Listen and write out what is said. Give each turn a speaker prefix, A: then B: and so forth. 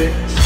A: Chile.